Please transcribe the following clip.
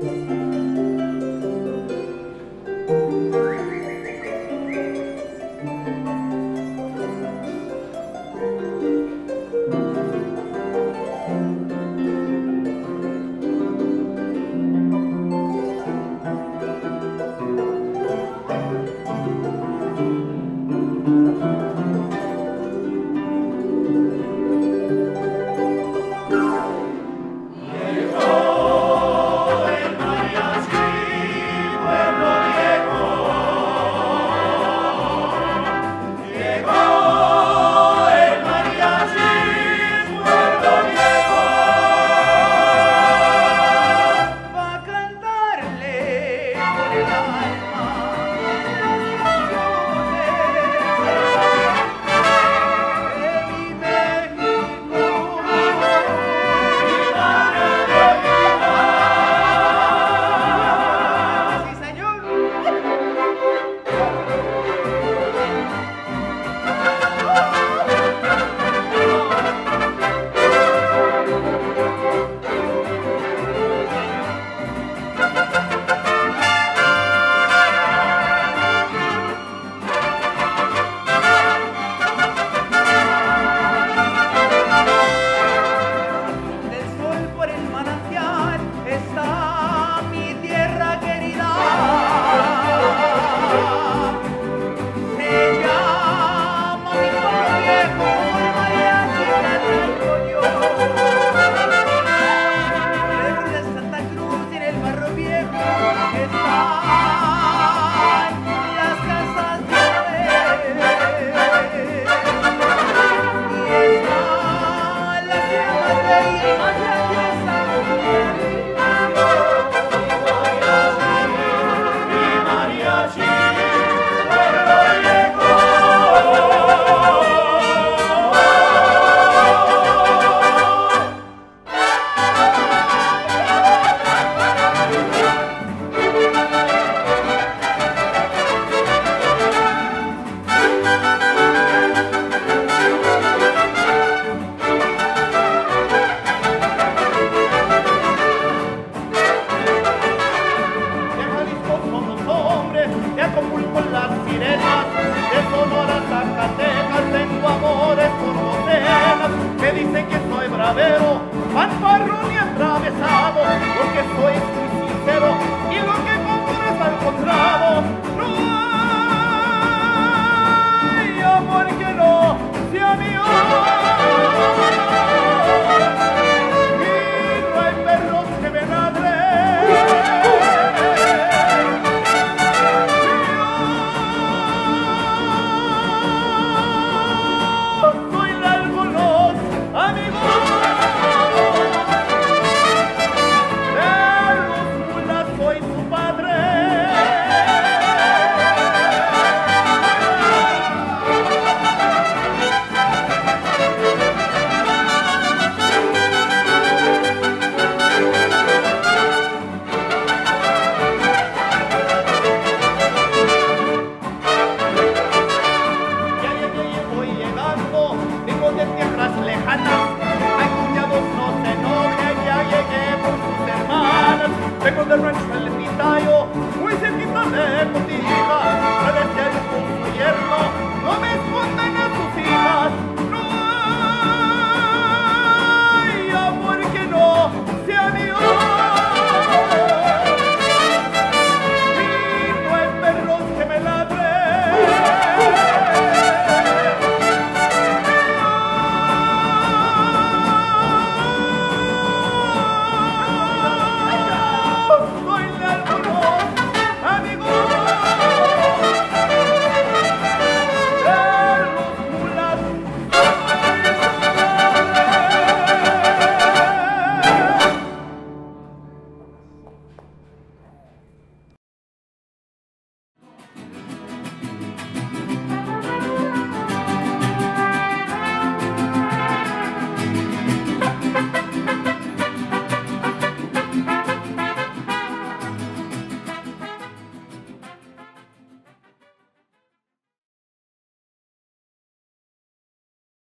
fanfarrón y porque soy muy sincero y lo que compro es al contrario. No